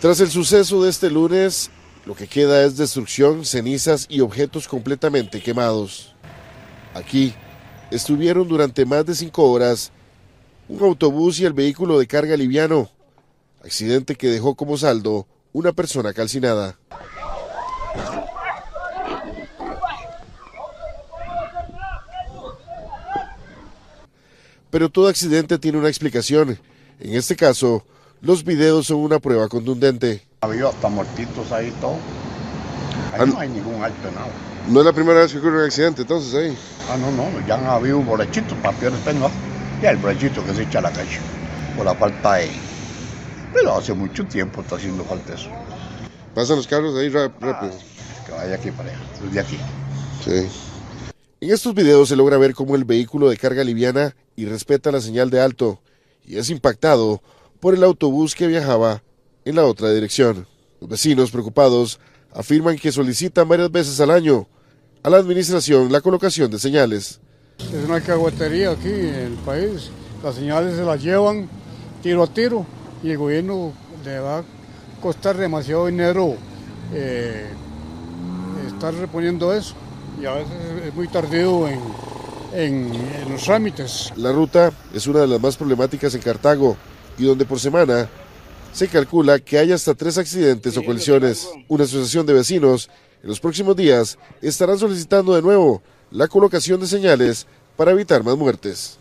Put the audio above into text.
Tras el suceso de este lunes, lo que queda es destrucción, cenizas y objetos completamente quemados. Aquí estuvieron durante más de cinco horas un autobús y el vehículo de carga liviano, accidente que dejó como saldo una persona calcinada. Pero todo accidente tiene una explicación. En este caso, los videos son una prueba contundente. Había hasta muertitos ahí todo. Ahí Ah, no hay ningún alto nada. No es la primera vez que ocurre un accidente, entonces ahí. Ah, no, no, ya han habido bolechitos, papieles tengo. Y el brechito que se echa a la calle. Por la falta de... Pero hace mucho tiempo está haciendo falta eso. Pasan los carros ahí rap- rápido. Que vaya aquí para allá, desde aquí. Sí. En estos videos se logra ver cómo el vehículo de carga liviana y respeta la señal de alto y es impactado por el autobús que viajaba en la otra dirección. Los vecinos preocupados afirman que solicitan varias veces al año a la administración la colocación de señales. Es una caguatería aquí en el país. Las señales se las llevan tiro a tiro y el gobierno le va a costar demasiado dinero eh, estar reponiendo eso. Y a veces es muy tardío en, en- en los trámites. La ruta es una de las más problemáticas en Cartago y donde por semana se calcula que hay hasta tres accidentes o colisiones. Una asociación de vecinos en los próximos días estarán solicitando de nuevo la colocación de señales para evitar más muertes.